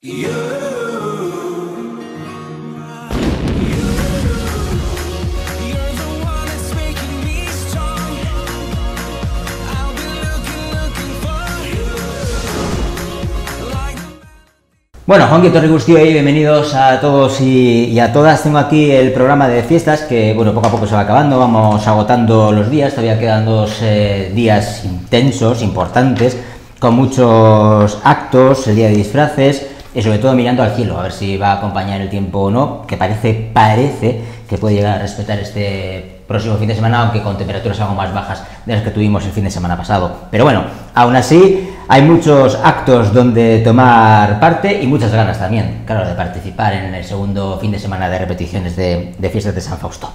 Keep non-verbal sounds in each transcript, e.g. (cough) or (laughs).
Bueno, Juan Torri Gustio y bienvenidos a todos y, y a todas. Tengo aquí el programa de fiestas que, bueno, poco a poco se va acabando, vamos agotando los días, todavía quedan dos eh, días intensos, importantes, con muchos actos, el día de disfraces y sobre todo mirando al cielo, a ver si va a acompañar el tiempo o no, que parece, parece que puede llegar a respetar este próximo fin de semana, aunque con temperaturas algo más bajas de las que tuvimos el fin de semana pasado. Pero bueno, aún así hay muchos actos donde tomar parte y muchas ganas también, claro, de participar en el segundo fin de semana de repeticiones de, fiestas de San Fausto.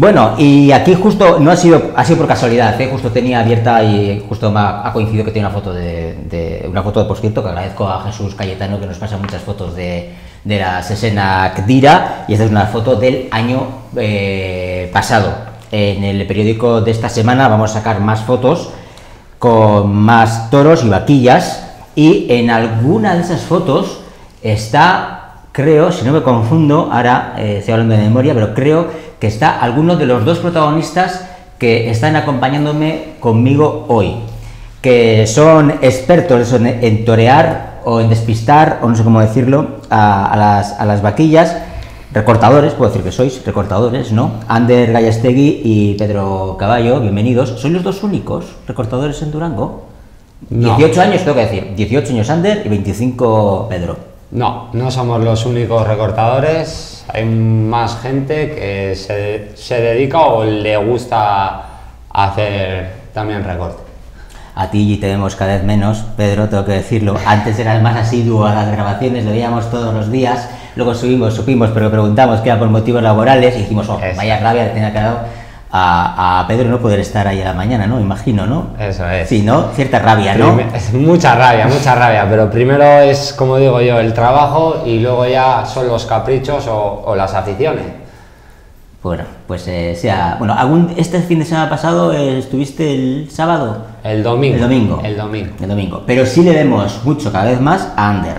Bueno, y aquí justo, no ha sido, ha sido por casualidad, ¿eh? justo tenía abierta y justo ha, ha coincidido que tiene una foto de, de- una foto, por cierto, que agradezco a Jesús Cayetano que nos pasa muchas fotos de, de la Sesena Kdira, y esta es una foto del año eh, pasado. En el periódico de esta semana vamos a sacar más fotos con más toros y vaquillas, y en alguna de esas fotos está, creo, si no me confundo, ahora eh, estoy hablando de memoria, pero creo que está alguno de los dos protagonistas que están acompañándome conmigo hoy, que son expertos en, en torear o en despistar, o no sé cómo decirlo, a, a las, a las vaquillas, recortadores, puedo decir que sois recortadores, ¿no? Ander Gallastegui y Pedro Caballo, bienvenidos. ¿Sois los dos únicos recortadores en Durango? No. 18 años, tengo que decir, 18 años Ander y 25 Pedro. No, no somos los únicos recortadores. Hay más gente que se, se dedica o le gusta hacer también recorte. A ti te vemos cada vez menos, Pedro, tengo que decirlo. Antes eras más asiduo a las grabaciones, lo veíamos todos los días. Luego subimos, supimos, pero preguntamos que era por motivos laborales y dijimos, oh, vaya rabia tenía que dar a, a Pedro no poder estar ahí a la mañana, ¿no? Imagino, ¿no? Eso es. Sí, ¿no? Cierta rabia, ¿no? Es (laughs) mucha rabia, mucha rabia, pero primero es, como digo yo, el trabajo y luego ya son los caprichos o, o las aficiones. Bueno, pues eh, sea. Bueno, algún, este fin de semana pasado eh, estuviste el sábado. El domingo. El domingo. El domingo. El domingo. Pero sí le vemos mucho cada vez más a Ander.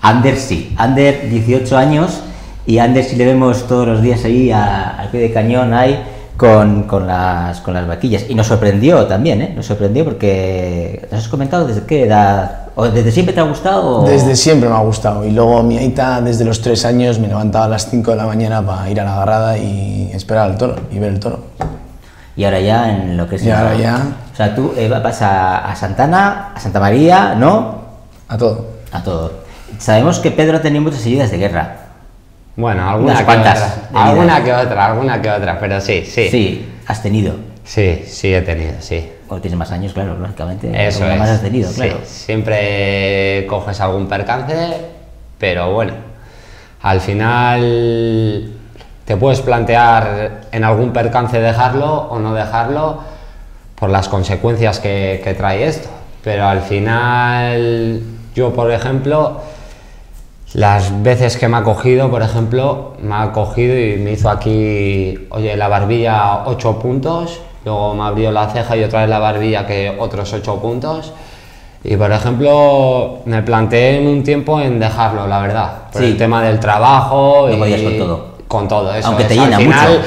Ander sí. Ander, 18 años. Y Ander sí le vemos todos los días ahí a- al pie de cañón ahí con, con las, con las vaquillas. Y nos sorprendió también, ¿eh? Nos sorprendió porque. ¿Nos has comentado desde qué edad? ¿O desde siempre te ha gustado? o- Desde siempre me ha gustado. Y luego mi aita, desde los tres años, me levantaba a las 5 de la mañana para ir a la agarrada y esperar al toro y ver el toro. Y ahora ya en lo que es. Y ahora ya- O sea, tú eh, vas a, a Santana, a Santa María, ¿no? A todo. A todo. Sabemos que Pedro tenía muchas heridas de guerra. Bueno, alguna que cuantas otra. Alguna que otra, alguna que otra, pero sí, sí. Sí, has tenido. Sí, sí he tenido, sí. O tienes más años, claro, lógicamente. Eso es. más has tenido, Sí, claro. siempre coges algún percance, pero bueno, al final te puedes plantear en algún percance dejarlo o no dejarlo por las consecuencias que, que trae esto. Pero al final, yo por ejemplo, las veces que me ha cogido, por ejemplo, me ha cogido y me hizo aquí, oye, la barbilla 8 puntos, luego me abrió la ceja y otra vez la barbilla que otros 8 puntos. Y por ejemplo, me planteé en un tiempo en dejarlo, la verdad, por Sí. el tema del trabajo No y con todo. Con todo, eso. Aunque te es. llena Al final, mucho.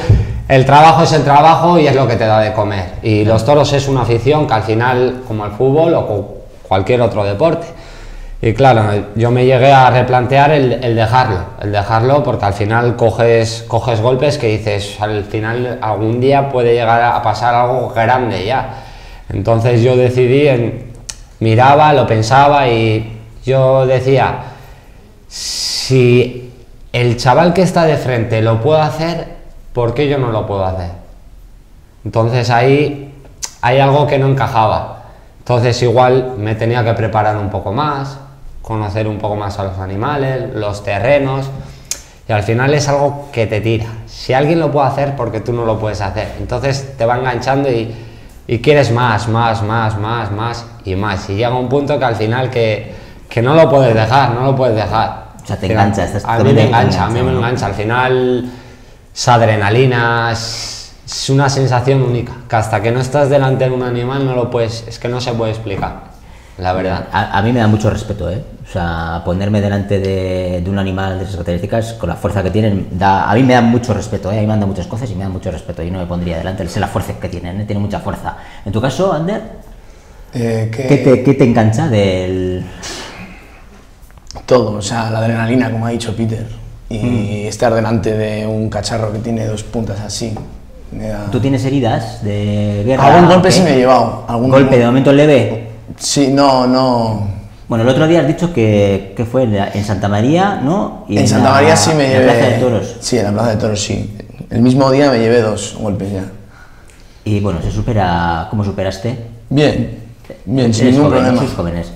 El trabajo es el trabajo y es lo que te da de comer. Y los toros es una afición que al final, como el fútbol o cu- cualquier otro deporte. Y claro, yo me llegué a replantear el, dejarlo, el dejarlo porque al final coges, coges golpes que dices, al final algún día puede llegar a pasar algo grande ya. Entonces yo decidí, miraba, lo pensaba y yo decía, si el chaval que está de frente lo puede hacer, ¿por qué yo no lo puedo hacer? Entonces ahí hay algo que no encajaba. Entonces igual me tenía que preparar un poco más, conocer un poco más a los animales, los terrenos. Y al final es algo que te tira. Si alguien lo puede hacer, porque tú no lo puedes hacer. Entonces te va enganchando y, y quieres más, más, más, más, más y más. Y llega un punto que al final que, que no lo puedes dejar, no lo puedes dejar. O sea, te final, engancha, estás A mí me engancha, a mí me engancha. Al final esa adrenalina es, es una sensación única. Que hasta que no estás delante de un animal no lo puedes, es que no se puede explicar. La verdad. A, a mí me da mucho respeto, ¿eh? O sea, ponerme delante de, de un animal de esas características, con la fuerza que tienen, da, a mí me da mucho respeto, ¿eh? a mí me dan muchas cosas y me dan mucho respeto. Yo no me pondría delante, sé la fuerza que tienen, ¿eh? tienen mucha fuerza. En tu caso, Ander, Eh, que- ¿qué te, qué te engancha del...? Todo, o sea, la adrenalina, como ha dicho Peter. Y Mm. estar delante de un cacharro que tiene dos puntas así. ¿Tú tienes heridas de guerra? Algún golpe ¿Qué? sí me he llevado. Algún ¿Golpe de momento leve? Sí, no, no. Bueno, el otro día has dicho que, que fue en, la- en Santa María, ¿no? Y En Santa la- María sí me en llevé. la Plaza de Toros. Sí, en la Plaza de Toros sí. El mismo día me llevé dos golpes ya. Y bueno, se supera... ¿Cómo superaste? Bien, bien, sin ningún joven, ¿no? problema. Sois jóvenes,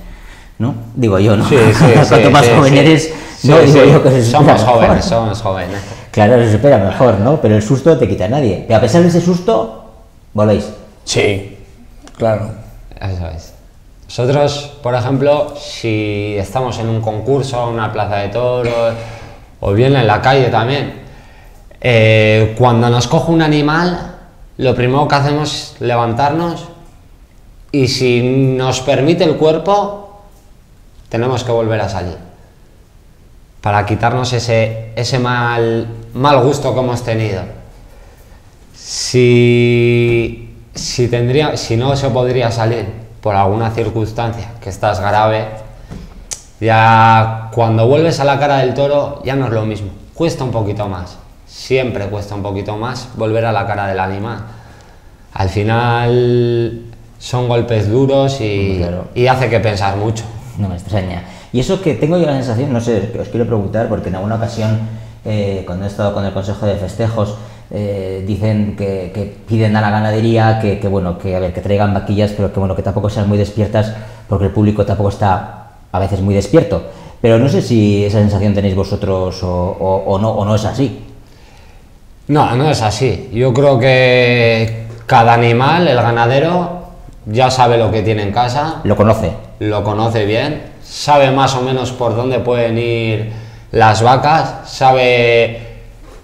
¿no? Digo yo, ¿no? Sí, sí, (laughs) sí. Cuanto más sí, joven sí. eres, Sí, no, digo sí, yo que se supera Somos mejor. jóvenes, somos jóvenes. Claro, se supera mejor, ¿no? Pero el susto te quita a nadie. Pero a pesar de ese susto, volvéis. Sí, claro. Eso es. Nosotros, por ejemplo, si estamos en un concurso, en una plaza de toros, o bien en la calle también, eh, cuando nos coge un animal, lo primero que hacemos es levantarnos y si nos permite el cuerpo, tenemos que volver a salir. Para quitarnos ese, ese mal, mal gusto que hemos tenido. Si, si, tendría, si no se podría salir por alguna circunstancia que estás grave, ya cuando vuelves a la cara del toro ya no es lo mismo, cuesta un poquito más, siempre cuesta un poquito más volver a la cara del animal. Al final son golpes duros y, Claro. y hace que pensar mucho. No me extraña. Y eso que tengo yo la sensación, no sé, os quiero preguntar, porque en alguna ocasión, eh, cuando he estado con el Consejo de Festejos, eh, dicen que, que piden a la ganadería que, que, bueno, que a ver, que traigan vaquillas, pero que bueno, que tampoco sean muy despiertas, porque el público tampoco está a veces muy despierto. Pero no sé si esa sensación tenéis vosotros o, o- o no, o no es así. No, no es así. Yo creo que cada animal, el ganadero, ya sabe lo que tiene en casa, Lo conoce. lo conoce bien, sabe más o menos por dónde pueden ir las vacas, sabe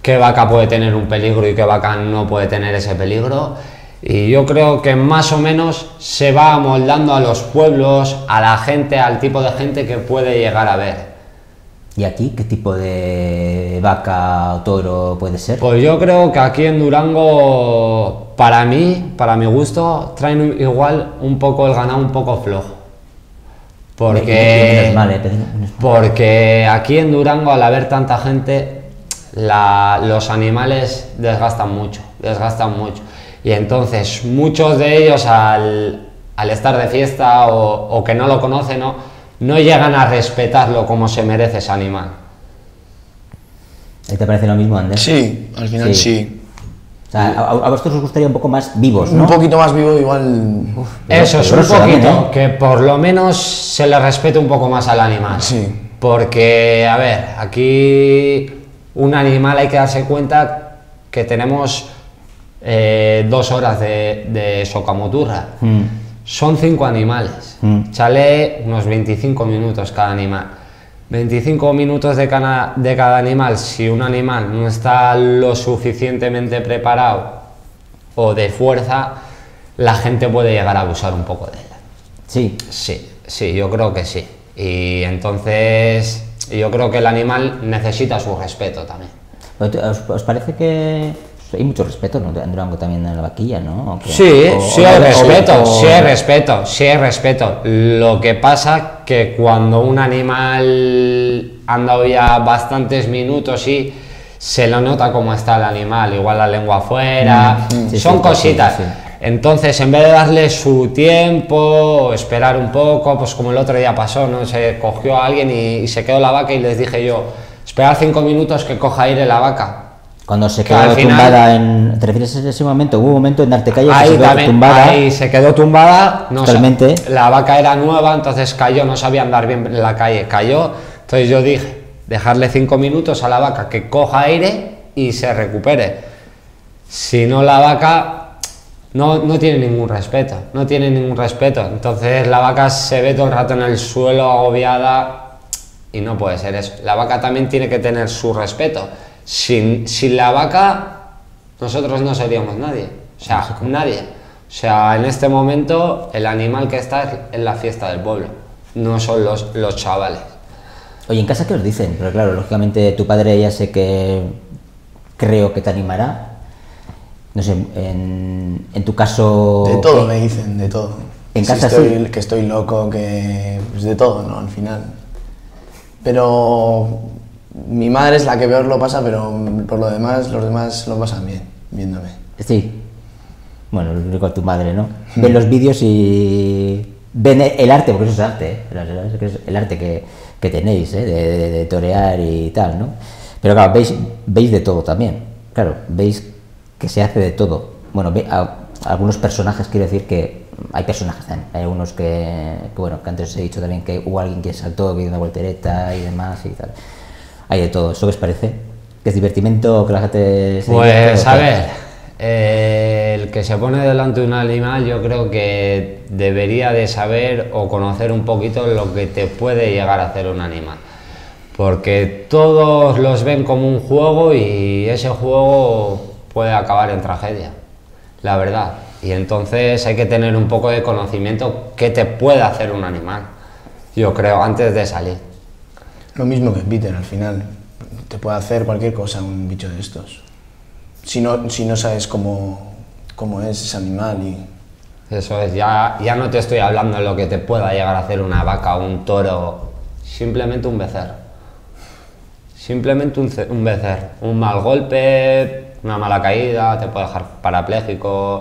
qué vaca puede tener un peligro y qué vaca no puede tener ese peligro. Y yo creo que más o menos se va amoldando a los pueblos, a la gente, al tipo de gente que puede llegar a ver. ¿Y aquí qué tipo de vaca o toro puede ser? Pues yo creo que aquí en Durango, para mí, para mi gusto, traen igual un poco el ganado un poco flojo. Porque, eh, porque aquí en Durango, al haber tanta gente, la- los animales desgastan mucho, desgastan mucho. Y entonces muchos de ellos al, al estar de fiesta o, o que no lo conocen, ¿no? no llegan a respetarlo como se merece ese animal. ¿A ti ¿Te parece lo mismo, Ander? Sí, al final sí. O sea, a, a vosotros os gustaría un poco más vivos, ¿no? Un poquito más vivo igual. Eso es un poquito, ¿eh? que por lo menos se le respete un poco más al animal. Sí. Porque, a ver, aquí un animal hay que darse cuenta que tenemos eh, dos horas de, de socamoturra. Mm. Son cinco animales. Mm. Chale unos 25 minutos cada animal. 25 minutos de, cana- de cada animal. Si un animal no está lo suficientemente preparado o de fuerza, la gente puede llegar a abusar un poco de él. Sí. Sí, sí, yo creo que sí. Y entonces yo creo que el animal necesita su respeto también. ¿Os, os parece que hay mucho respeto ¿no? en Durango también en la vaquilla, ¿no? Sí, O- sí o- hay o- respeto, sí hay respeto, sí hay respeto. Lo que pasa que cuando un animal ha andado ya bastantes minutos y se lo nota cómo está el animal, igual la lengua afuera, Mm, sí, son sí, cositas. sí. Entonces, en vez de darle su tiempo, esperar un poco, pues como el otro día pasó, ¿no? Se cogió a alguien y, y se quedó la vaca y les dije yo, esperar cinco minutos que coja aire la vaca. Cuando se quedó final- tumbada en... ¿Te refieres a ese momento? Hubo un momento en darte calle que se quedó también, tumbada. ahí se quedó tumbada. No, Totalmente. la vaca era nueva, entonces cayó, no sabía andar bien en la calle, cayó. Entonces yo dije, dejarle cinco minutos a la vaca que coja aire y se recupere. Si no, la vaca no, no tiene ningún respeto, no tiene ningún respeto. Entonces la vaca se ve todo el rato en el suelo agobiada y no puede ser eso. La vaca también tiene que tener su respeto. Sin, sin la vaca, nosotros no seríamos nadie. O sea, nadie. O sea, en este momento el animal que está es en la fiesta del pueblo, no son los, los chavales. Oye, ¿en casa qué os dicen? Pero claro, lógicamente tu padre ya sé que creo que te animará. No sé, en, en tu caso... De todo ¿qué? me dicen, de todo. En Si casa estoy, sí. Que estoy loco, que... Pues de todo, ¿no? Al final. Pero mi madre es la que peor lo pasa, pero por lo demás, los demás lo pasan bien, viéndome. Sí. Bueno, lo único tu madre, ¿no? Ven los vídeos y ven el arte, porque eso es arte, ¿eh? Es el arte que, que tenéis, ¿eh? De, de- de torear y tal, ¿no? Pero claro, veis, veis de todo también. Claro, veis que se hace de todo. Bueno, a- algunos personajes, quiero decir que hay personajes también. Hay algunos que, que, bueno, que antes he dicho también que hubo alguien que saltó, que dio una voltereta y demás y tal. Hay de todo. ¿Eso qué os parece? ¿Que es divertimento? ¿Que la gente se divierte Pues a ver, eh, el que se pone delante de un animal yo creo que debería de saber o conocer un poquito lo que te puede llegar a hacer un animal. Porque todos los ven como un juego y ese juego puede acabar en tragedia, la verdad. Y entonces hay que tener un poco de conocimiento qué te puede hacer un animal, yo creo, antes de salir. Lo mismo que Peter, al final. Te puede hacer cualquier cosa un bicho de estos. Si no, si no sabes cómo, cómo es ese animal y... Eso es, ya, ya no te estoy hablando de lo que te pueda llegar a hacer una vaca o un toro, simplemente un becer. Simplemente un, un becer. Un mal golpe, una mala caída, te puede dejar parapléjico.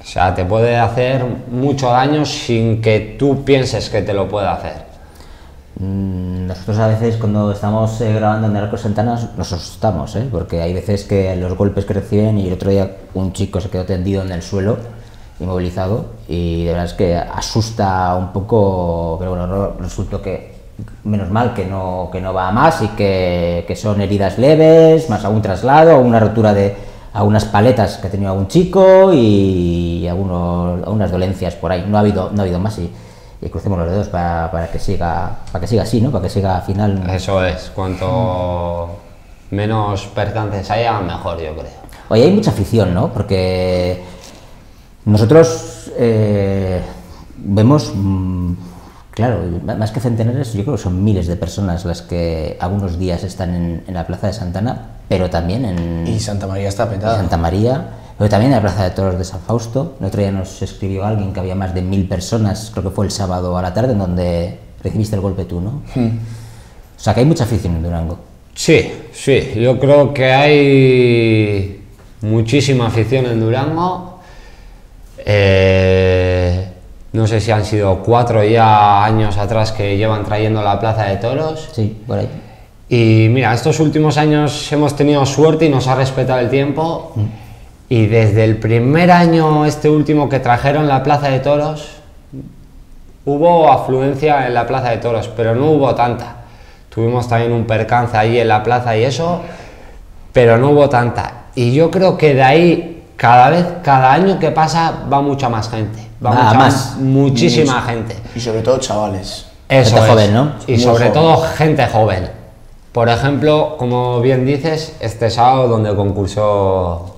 O sea, te puede hacer mucho daño sin que tú pienses que te lo puede hacer. Mm, Nosotros a veces cuando estamos eh, grabando en Arcos Sentanas nos asustamos, ¿eh? porque hay veces que los golpes que reciben y el otro día un chico se quedó tendido en el suelo, inmovilizado, y de verdad es que asusta un poco, pero bueno, no- resultó que menos mal que no, que no va a más y que, que son heridas leves, más algún traslado, una rotura de algunas paletas que ha tenido algún chico y algunos, algunas dolencias por ahí. No ha habido, no ha habido más y, y crucemos los dedos para, para que siga para que siga así, ¿no? Para que siga al final. Eso es, cuanto menos percances haya, mejor yo creo. Oye, hay mucha afición, ¿no? Porque nosotros eh, vemos, mm, claro, más que centenares, yo creo que son miles de personas las que algunos días están en, en la Plaza de Santana, pero también en, Y Santa María está petada. Santa María, pero también en la Plaza de Toros de San Fausto. El otro día nos escribió alguien que había más de mil personas, creo que fue el sábado a la tarde, en donde recibiste el golpe tú, ¿no? O sea que hay mucha afición en Durango. Sí, sí, yo creo que hay muchísima afición en Durango. Eh, no sé si han sido cuatro ya años atrás que llevan trayendo la plaza de toros. Sí, por ahí. Y mira, estos últimos años hemos tenido suerte y nos ha respetado el tiempo. Y desde el primer año, este último que trajeron la plaza de toros, hubo afluencia en la plaza de toros, pero no hubo tanta. Tuvimos también un percance ahí en la plaza y eso, pero no hubo tanta. Y yo creo que de ahí, cada vez, cada año que pasa, va mucha más gente. Va, mucha- más. muchísima gente. Y sobre todo chavales. Eso Gente es. joven, ¿no? Y Muy sobre joven. todo gente joven. Por ejemplo, como bien dices, este sábado donde concursó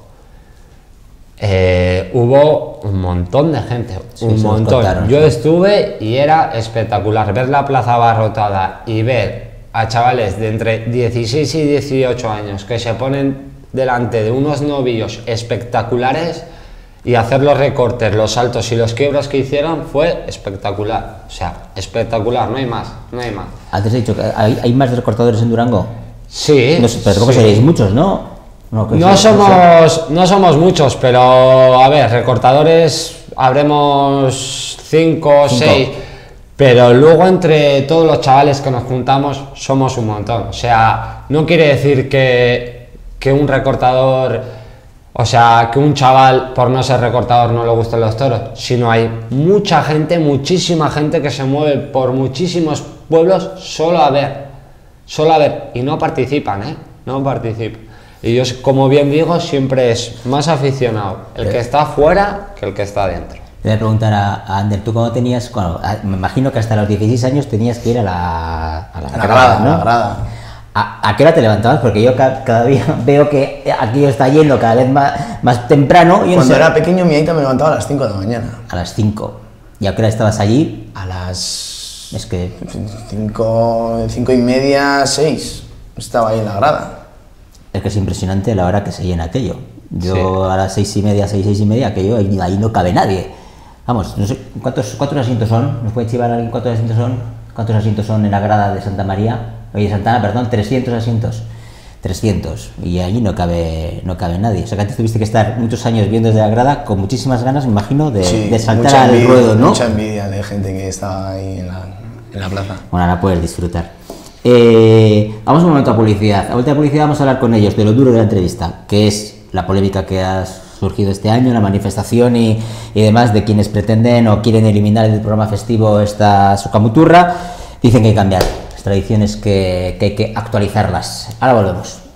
eh, hubo un montón de gente, Sí, un montón. contaron, Yo sí. estuve y era espectacular ver la plaza abarrotada y ver a chavales de entre 16 y 18 años que se ponen delante de unos novillos espectaculares y hacer los recortes, los saltos y los quiebros que hicieron fue espectacular. O sea, espectacular, no hay más, no hay más. Antes he dicho que hay, hay más recortadores en Durango. Sí. No pero tampoco sí. seréis muchos, ¿no? No, que No sé. somos, no somos muchos, pero a ver, recortadores habremos cinco o seis, pero luego entre todos los chavales que nos juntamos somos un montón. O sea, no quiere decir que, que un recortador, o sea, que un chaval por no ser recortador no le gusten los toros, sino hay mucha gente, muchísima gente que se mueve por muchísimos pueblos solo a ver, solo a ver, y no participan, ¿eh? No participan. Y yo, como bien digo, siempre es más aficionado el que está fuera que el que está dentro. Le voy a preguntar a, Ander, tú cuando tenías, bueno, a- me imagino que hasta los 16 años tenías que ir a la, a A la grada, a la grada. ¿A, a qué hora te levantabas? Porque yo ca- cada día (laughs) veo que aquí está yendo cada vez más, más temprano. Y no Cuando era pequeño mi aita me levantaba a las 5 de la mañana. A las 5. ¿Y a qué hora estabas allí? A las Es que cinco, cinco y media, seis. Estaba ahí en la grada. es que es impresionante la hora que se llena aquello. Yo Sí. a las seis y media, seis, seis y media, aquello ahí, ahí no cabe nadie. Vamos, no sé cuántos, cuántos asientos son. ¿Nos puede chivar alguien cuántos asientos son? ¿Cuántos asientos son en la grada de Santa María? Oye, Santana, perdón, 300 asientos. 300 y allí no cabe no cabe nadie. O sea que antes tuviste que estar muchos años viendo desde la grada con muchísimas ganas, me imagino, de, Sí, de saltar al envidia, ruedo, ¿no? Mucha envidia de gente que estaba ahí en la, en la plaza. Bueno, ahora puedes disfrutar. Eh, vamos un momento a publicidad. A vuelta de publicidad vamos a hablar con ellos de lo duro de la entrevista, que es la polémica que ha surgido este año, la manifestación y, y demás de quienes pretenden o quieren eliminar del programa festivo esta socamuturra. Dicen que hay que cambiar tradiciones, que, que hay que actualizarlas. Ahora volvemos.